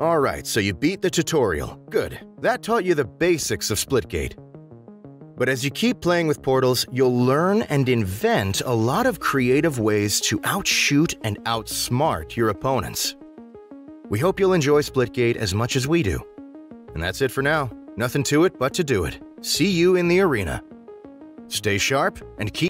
Alright, so you beat the tutorial. Good. That taught you the basics of Splitgate. But as you keep playing with portals, you'll learn and invent a lot of creative ways to outshoot and outsmart your opponents. We hope you'll enjoy Splitgate as much as we do. And that's it for now. Nothing to it but to do it. See you in the arena. Stay sharp and keep